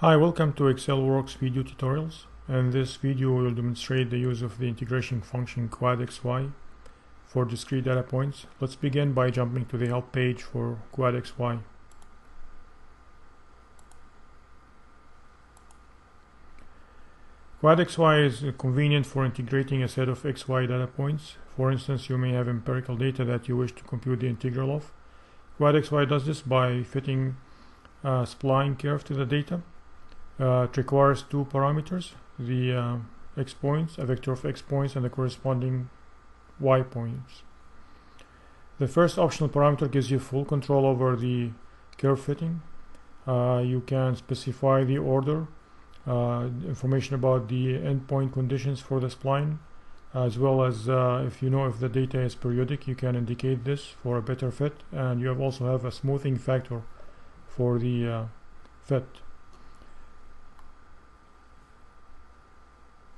Hi, welcome to ExcelWorks video tutorials. In this video we will demonstrate the use of the integration function quadxy for discrete data points. Let's begin by jumping to the help page for quadxy. quadxy is convenient for integrating a set of xy data points. For instance, you may have empirical data that you wish to compute the integral of. quadxy does this by fitting a spline curve to the data uh, it requires two parameters the uh, x points a vector of x points and the corresponding y points. The first optional parameter gives you full control over the curve fitting. Uh, you can specify the order uh, information about the endpoint conditions for the spline as well as uh, if you know if the data is periodic you can indicate this for a better fit and you have also have a smoothing factor for the uh, fit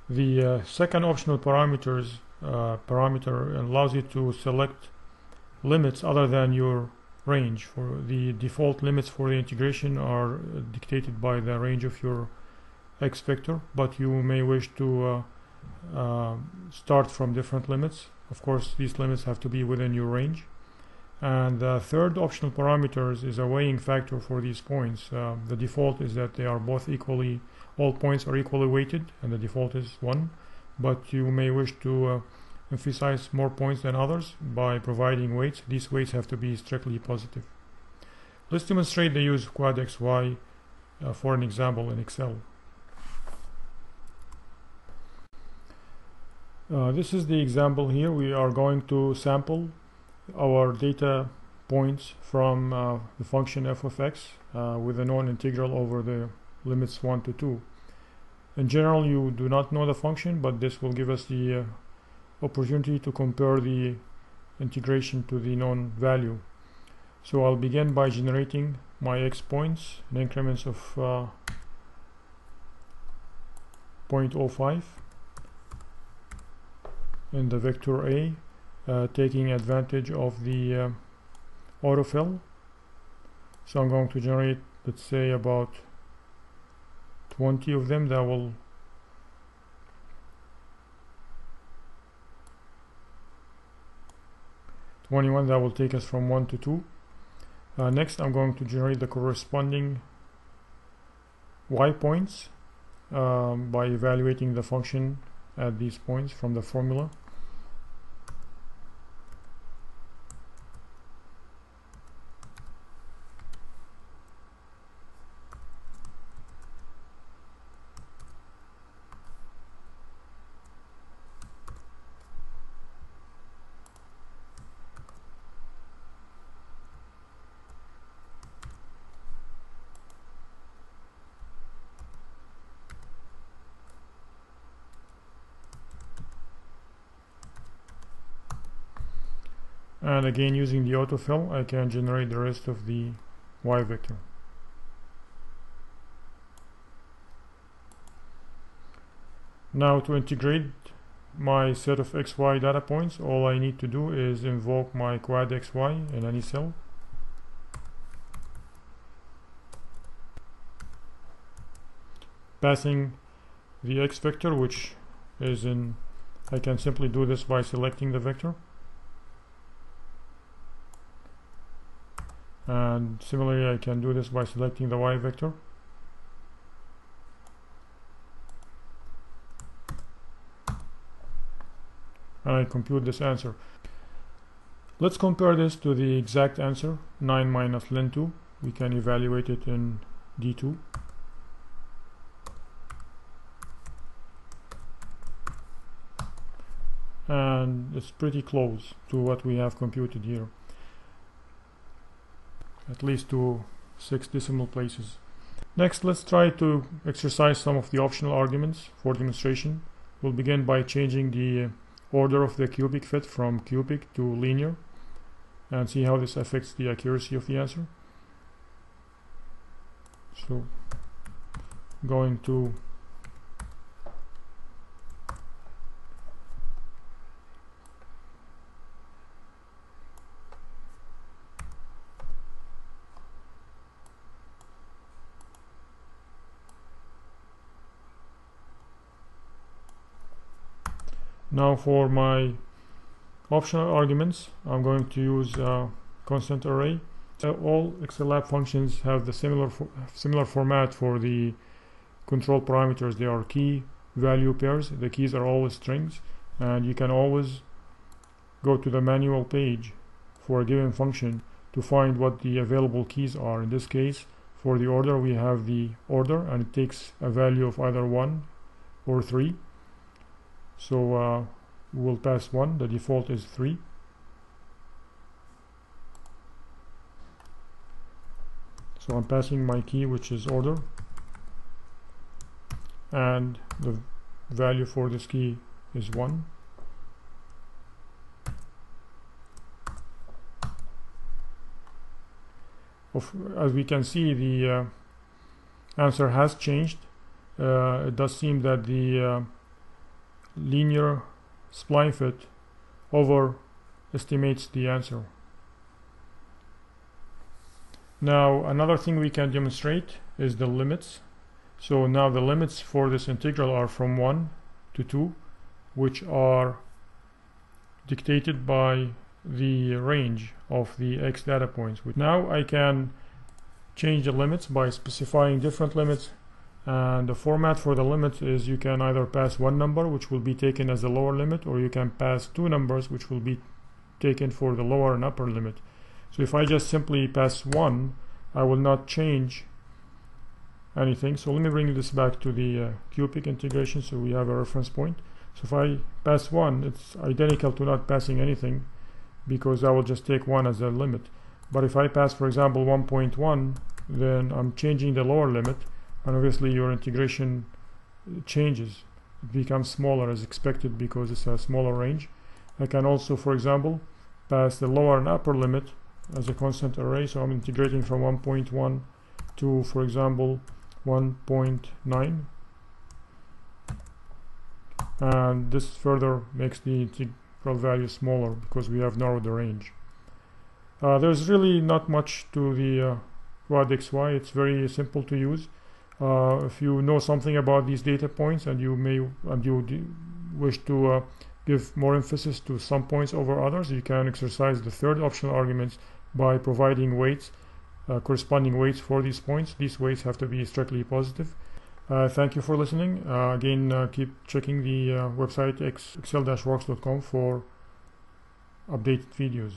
The uh, second optional parameters uh, parameter allows you to select limits other than your range. For the default limits for the integration are dictated by the range of your x vector, but you may wish to uh, uh, start from different limits. Of course, these limits have to be within your range. And the third optional parameters is a weighing factor for these points. Uh, the default is that they are both equally all points are equally weighted and the default is 1 but you may wish to uh, emphasize more points than others by providing weights. These weights have to be strictly positive. Let's demonstrate the use of quadxy uh, for an example in Excel. Uh, this is the example here. We are going to sample our data points from uh, the function f of x uh, with a known integral over the limits 1 to 2 in general you do not know the function but this will give us the uh, opportunity to compare the integration to the known value. So I'll begin by generating my x points in increments of uh, 0.05 in the vector A uh, taking advantage of the uh, autofill so I'm going to generate let's say about 20 of them that will Twenty-one that will take us from one to two. Uh, next, I'm going to generate the corresponding y points um, by evaluating the function at these points from the formula. And again using the autofill I can generate the rest of the y vector. Now to integrate my set of xy data points all I need to do is invoke my quad xy in any cell. Passing the x vector which is in I can simply do this by selecting the vector and similarly I can do this by selecting the y vector. And I compute this answer. Let's compare this to the exact answer 9 minus ln 2 we can evaluate it in d2 and it's pretty close to what we have computed here at least to six decimal places. Next, let's try to exercise some of the optional arguments for demonstration. We'll begin by changing the order of the cubic fit from cubic to linear and see how this affects the accuracy of the answer. So, going to now for my optional arguments I'm going to use uh, constant array. So all ExceLab functions have the similar fo similar format for the control parameters. They are key value pairs. The keys are always strings and you can always go to the manual page for a given function to find what the available keys are. In this case for the order we have the order and it takes a value of either 1 or 3 so uh, we'll pass 1 the default is 3 so I'm passing my key which is order. And the value for this key is 1 of, as we can see the uh, answer has changed. Uh, it does seem that the uh, linear spline fit overestimates the answer now another thing we can demonstrate is the limits so now the limits for this integral are from 1 to 2 which are dictated by the range of the x data points. Now I can change the limits by specifying different limits and the format for the limits is you can either pass one number which will be taken as the lower limit or you can pass two numbers which will be taken for the lower and upper limit. So if I just simply pass one I will not change anything. So let me bring this back to the uh, cubic integration so we have a reference point. So if I pass one it's identical to not passing anything because I will just take 1 as a limit. But if I pass, for example, 1.1, then I'm changing the lower limit, and obviously your integration changes. It becomes smaller as expected because it's a smaller range. I can also, for example, pass the lower and upper limit as a constant array, so I'm integrating from 1.1 to, for example, 1.9 and this further makes the integral value smaller because we have narrowed the range. Uh, there's really not much to the uh, quad xy. It's very simple to use. Uh, if you know something about these data points and you may and you wish to uh, give more emphasis to some points over others, you can exercise the third optional argument by providing weights, uh, corresponding weights for these points. These weights have to be strictly positive. Uh, thank you for listening. Uh, again, uh, keep checking the website excel-works.com for updated videos.